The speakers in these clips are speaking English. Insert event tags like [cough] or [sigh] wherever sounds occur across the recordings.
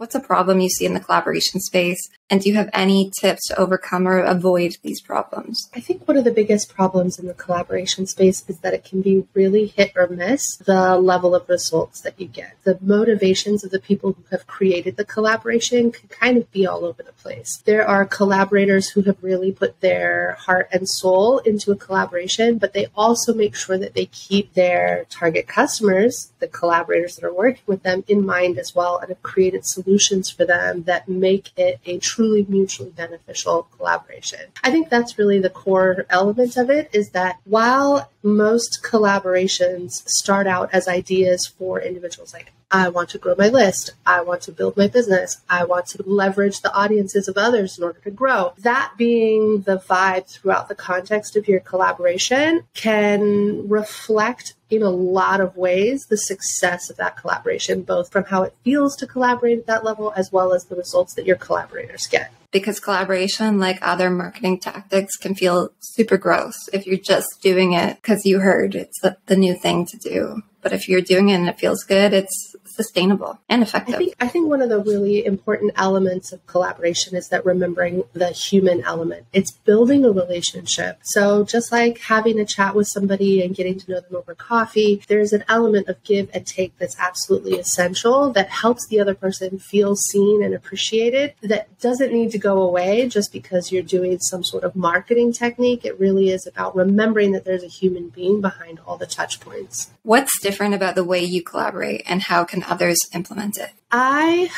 What's a problem you see in the collaboration space? And do you have any tips to overcome or avoid these problems? I think one of the biggest problems in the collaboration space is that it can be really hit or miss the level of results that you get. The motivations of the people who have created the collaboration can kind of be all over the place. There are collaborators who have really put their heart and soul into a collaboration, but they also make sure that they keep their target customers, the collaborators that are working with them, in mind as well and have created solutions solutions for them that make it a truly mutually beneficial collaboration. I think that's really the core element of it is that while most collaborations start out as ideas for individuals like I want to grow my list. I want to build my business. I want to leverage the audiences of others in order to grow. That being the vibe throughout the context of your collaboration can reflect in a lot of ways the success of that collaboration, both from how it feels to collaborate at that level as well as the results that your collaborators get because collaboration, like other marketing tactics, can feel super gross if you're just doing it because you heard it's the, new thing to do. But if you're doing it and it feels good, it's sustainable and effective. I think, I think one of the really important elements of collaboration is that remembering the human element. It's building a relationship. So just like having a chat with somebody and getting to know them over coffee, there's an element of give and take that's absolutely essential that helps the other person feel seen and appreciated that doesn't need to go away just because you're doing some sort of marketing technique. It really is about remembering that there's a human being behind all the touch points. What's different about the way you collaborate and how can others implement it? I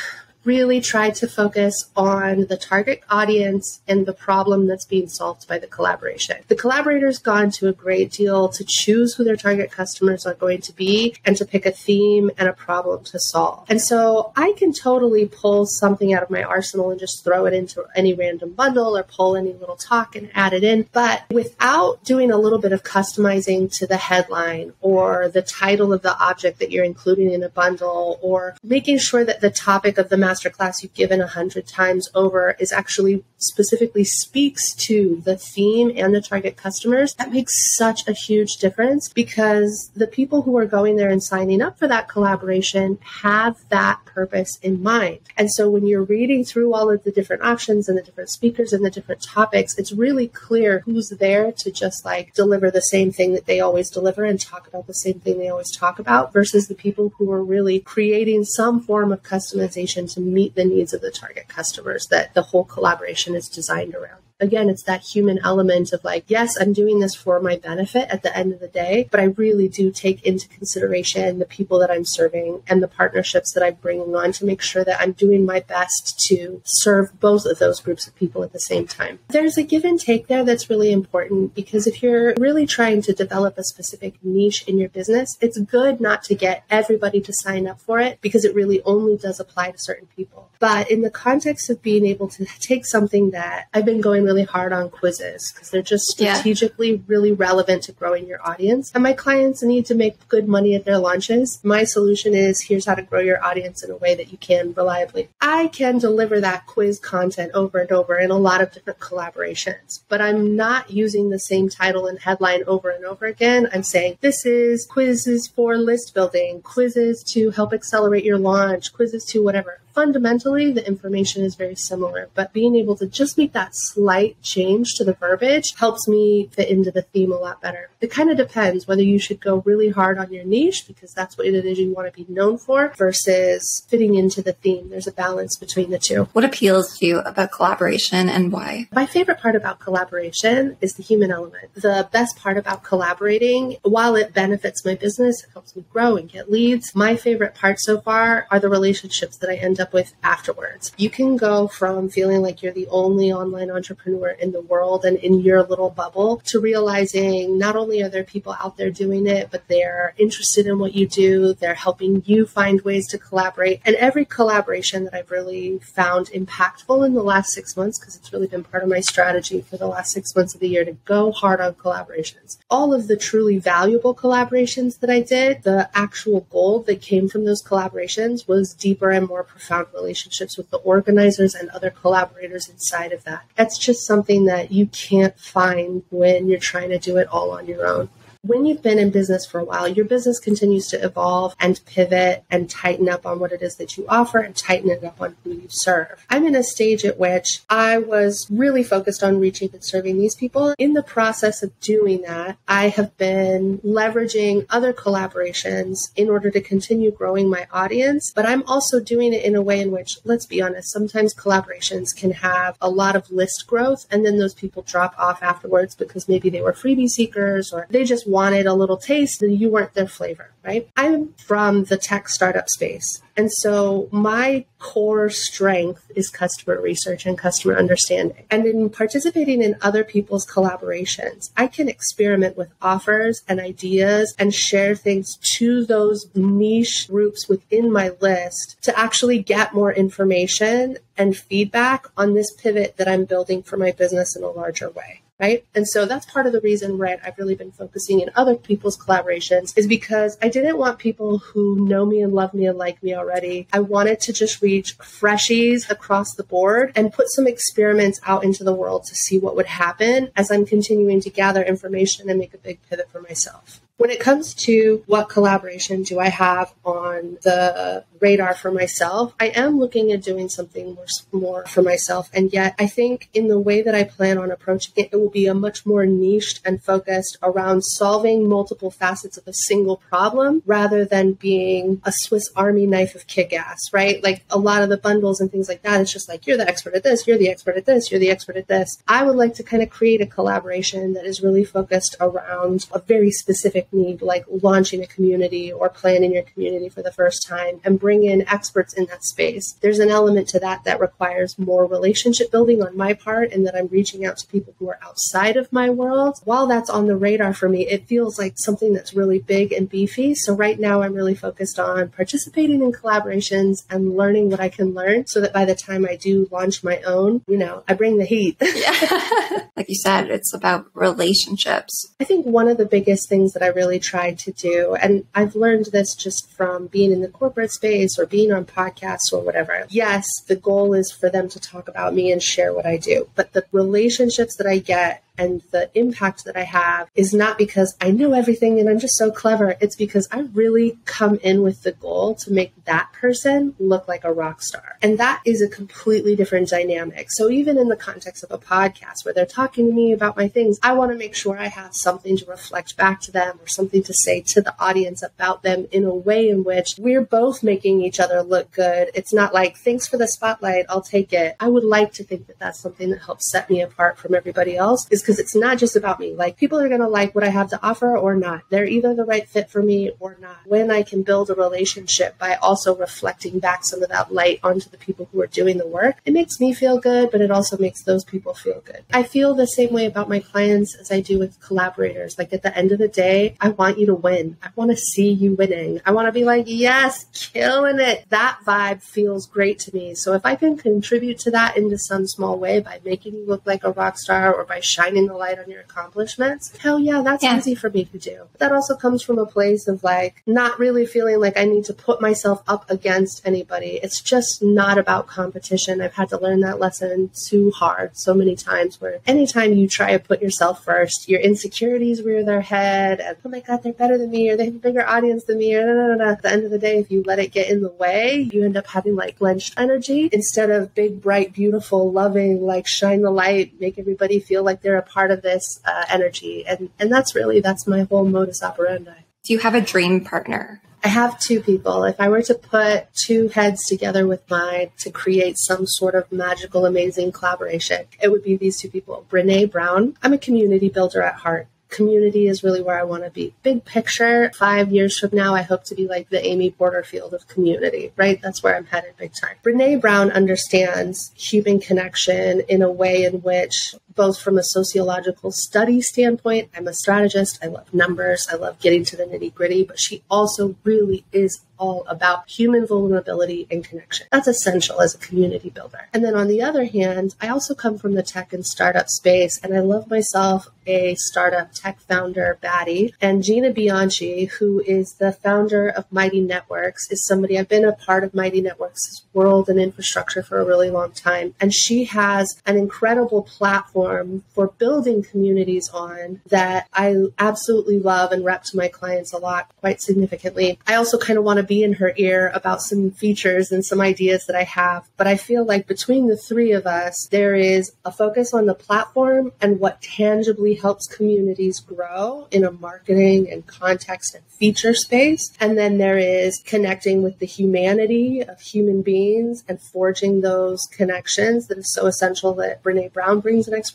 really tried to focus on the target audience and the problem that's being solved by the collaboration. The collaborators gone to a great deal to choose who their target customers are going to be and to pick a theme and a problem to solve. And so I can totally pull something out of my arsenal and just throw it into any random bundle or pull any little talk and add it in. But without doing a little bit of customizing to the headline or the title of the object that you're including in a bundle or making sure that the topic of the masterclass you've given a hundred times over is actually specifically speaks to the theme and the target customers, that makes such a huge difference because the people who are going there and signing up for that collaboration have that purpose in mind. And so when you're reading through all of the different options and the different speakers and the different topics, it's really clear who's there to just like deliver the same thing that they always deliver and talk about the same thing they always talk about versus the people who are really creating some form of customization to meet the needs of the target customers that the whole collaboration is designed around again, it's that human element of like, yes, I'm doing this for my benefit at the end of the day, but I really do take into consideration the people that I'm serving and the partnerships that I'm bringing on to make sure that I'm doing my best to serve both of those groups of people at the same time. There's a give and take there that's really important because if you're really trying to develop a specific niche in your business, it's good not to get everybody to sign up for it because it really only does apply to certain people. But in the context of being able to take something that I've been going really hard on quizzes because they're just strategically yeah. really relevant to growing your audience. And my clients need to make good money at their launches. My solution is here's how to grow your audience in a way that you can reliably. I can deliver that quiz content over and over in a lot of different collaborations, but I'm not using the same title and headline over and over again. I'm saying this is quizzes for list building, quizzes to help accelerate your launch, quizzes to whatever fundamentally the information is very similar, but being able to just make that slight change to the verbiage helps me fit into the theme a lot better. It kind of depends whether you should go really hard on your niche because that's what it is you want to be known for versus fitting into the theme. There's a balance between the two. What appeals to you about collaboration and why? My favorite part about collaboration is the human element. The best part about collaborating, while it benefits my business, it helps me grow and get leads. My favorite part so far are the relationships that I end up with afterwards. You can go from feeling like you're the only online entrepreneur in the world and in your little bubble to realizing not only are there people out there doing it, but they're interested in what you do. They're helping you find ways to collaborate. And every collaboration that I've really found impactful in the last six months, because it's really been part of my strategy for the last six months of the year to go hard on collaborations. All of the truly valuable collaborations that I did, the actual gold that came from those collaborations was deeper and more profound profound relationships with the organizers and other collaborators inside of that. That's just something that you can't find when you're trying to do it all on your own. When you've been in business for a while, your business continues to evolve and pivot and tighten up on what it is that you offer and tighten it up on who you serve. I'm in a stage at which I was really focused on reaching and serving these people. In the process of doing that, I have been leveraging other collaborations in order to continue growing my audience, but I'm also doing it in a way in which, let's be honest, sometimes collaborations can have a lot of list growth and then those people drop off afterwards because maybe they were freebie seekers or they just wanted a little taste and you weren't their flavor right? I'm from the tech startup space. And so my core strength is customer research and customer understanding. And in participating in other people's collaborations, I can experiment with offers and ideas and share things to those niche groups within my list to actually get more information and feedback on this pivot that I'm building for my business in a larger way right? And so that's part of the reason, right, I've really been focusing in other people's collaborations is because I didn't want people who know me and love me and like me already. I wanted to just reach freshies across the board and put some experiments out into the world to see what would happen as I'm continuing to gather information and make a big pivot for myself. When it comes to what collaboration do I have on the radar for myself, I am looking at doing something more, more for myself. And yet, I think in the way that I plan on approaching it, it will be a much more niched and focused around solving multiple facets of a single problem rather than being a Swiss Army knife of kick ass, right? Like a lot of the bundles and things like that, it's just like, you're the expert at this, you're the expert at this, you're the expert at this. I would like to kind of create a collaboration that is really focused around a very specific need, like launching a community or planning your community for the first time and bring in experts in that space. There's an element to that that requires more relationship building on my part and that I'm reaching out to people who are outside of my world. While that's on the radar for me, it feels like something that's really big and beefy. So right now I'm really focused on participating in collaborations and learning what I can learn so that by the time I do launch my own, you know, I bring the heat. yeah. [laughs] like you said, it's about relationships. I think one of the biggest things that I really tried to do. And I've learned this just from being in the corporate space or being on podcasts or whatever. Yes, the goal is for them to talk about me and share what I do, but the relationships that I get and the impact that I have is not because I know everything and I'm just so clever. It's because I really come in with the goal to make that person look like a rock star. And that is a completely different dynamic. So even in the context of a podcast where they're talking to me about my things, I want to make sure I have something to reflect back to them or something to say to the audience about them in a way in which we're both making each other look good. It's not like, thanks for the spotlight, I'll take it. I would like to think that that's something that helps set me apart from everybody else is because it's not just about me. Like people are going to like what I have to offer or not. They're either the right fit for me or not. When I can build a relationship by also reflecting back some of that light onto the people who are doing the work, it makes me feel good, but it also makes those people feel good. I feel the same way about my clients as I do with collaborators. Like at the end of the day, I want you to win. I want to see you winning. I want to be like, yes, killing it. That vibe feels great to me. So if I can contribute to that into some small way by making you look like a rock star or by shining shining the light on your accomplishments, hell yeah, that's yeah. easy for me to do. That also comes from a place of like not really feeling like I need to put myself up against anybody. It's just not about competition. I've had to learn that lesson too hard so many times where anytime you try to put yourself first, your insecurities rear their head and oh my god, they're better than me or they have a bigger audience than me or no, no, no, At the end of the day, if you let it get in the way, you end up having like clenched energy instead of big, bright, beautiful, loving, like shine the light, make everybody feel like they're a part of this uh, energy. And, and that's really, that's my whole modus operandi. Do you have a dream partner? I have two people. If I were to put two heads together with mine to create some sort of magical, amazing collaboration, it would be these two people. Brene Brown. I'm a community builder at heart community is really where I want to be. Big picture, five years from now, I hope to be like the Amy Porterfield of community, right? That's where I'm headed big time. Brene Brown understands human connection in a way in which both from a sociological study standpoint, I'm a strategist. I love numbers. I love getting to the nitty gritty, but she also really is all about human vulnerability and connection. That's essential as a community builder. And then on the other hand, I also come from the tech and startup space, and I love myself a startup tech founder baddie. And Gina Bianchi, who is the founder of Mighty Networks, is somebody I've been a part of Mighty Networks' world and infrastructure for a really long time. And she has an incredible platform platform for building communities on that I absolutely love and rep to my clients a lot, quite significantly. I also kind of want to be in her ear about some features and some ideas that I have, but I feel like between the three of us, there is a focus on the platform and what tangibly helps communities grow in a marketing and context and feature space. And then there is connecting with the humanity of human beings and forging those connections that is so essential that Brene Brown brings an expertise.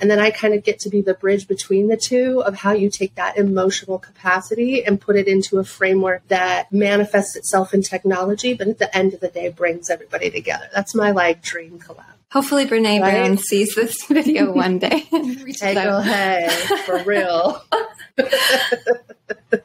And then I kind of get to be the bridge between the two of how you take that emotional capacity and put it into a framework that manifests itself in technology, but at the end of the day brings everybody together. That's my like dream collab. Hopefully, Brene right? Brown sees this [laughs] video one day. hey, go ahead, for real. [laughs]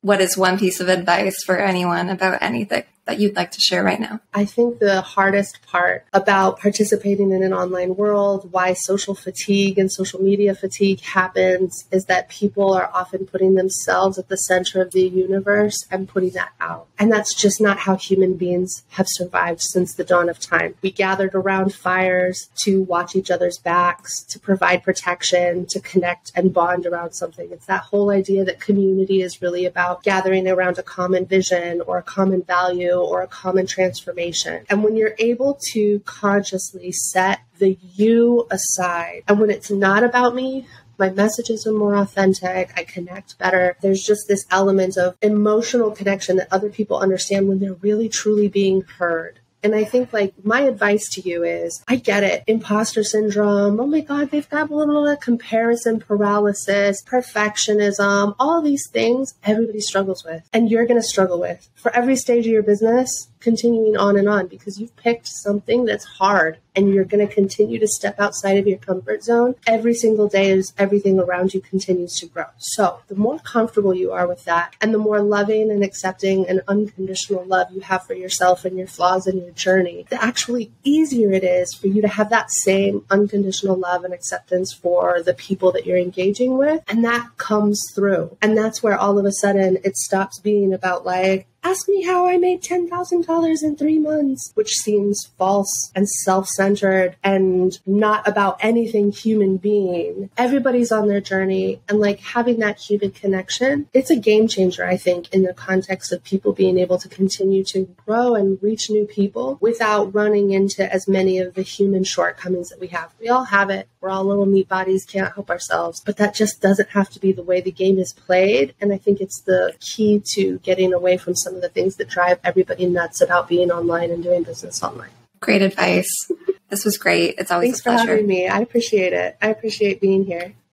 what is one piece of advice for anyone about anything? That you'd like to share right now? I think the hardest part about participating in an online world, why social fatigue and social media fatigue happens, is that people are often putting themselves at the center of the universe and putting that out. And that's just not how human beings have survived since the dawn of time. We gathered around fires to watch each other's backs, to provide protection, to connect and bond around something. It's that whole idea that community is really about gathering around a common vision or a common value or a common transformation. And when you're able to consciously set the you aside, and when it's not about me, my messages are more authentic. I connect better. There's just this element of emotional connection that other people understand when they're really truly being heard. And I think like my advice to you is I get it. Imposter syndrome. Oh my God, they've got a little bit of comparison paralysis, perfectionism, all these things everybody struggles with. And you're going to struggle with for every stage of your business continuing on and on because you've picked something that's hard and you're going to continue to step outside of your comfort zone every single day as everything around you continues to grow. So, the more comfortable you are with that and the more loving and accepting and unconditional love you have for yourself and your flaws and your journey, the actually easier it is for you to have that same unconditional love and acceptance for the people that you're engaging with. And that comes through. And that's where all of a sudden it stops being about like, Ask me how I made $10,000 in three months, which seems false and self centered and not about anything human being. Everybody's on their journey and like having that human connection, it's a game changer, I think, in the context of people being able to continue to grow and reach new people without running into as many of the human shortcomings that we have. We all have it. We're all little meat bodies, can't help ourselves, but that just doesn't have to be the way the game is played. And I think it's the key to getting away from some of the things that drive everybody nuts about being online and doing business online. Great advice. This was great. It's always Thanks for having me. I appreciate it. I appreciate being here.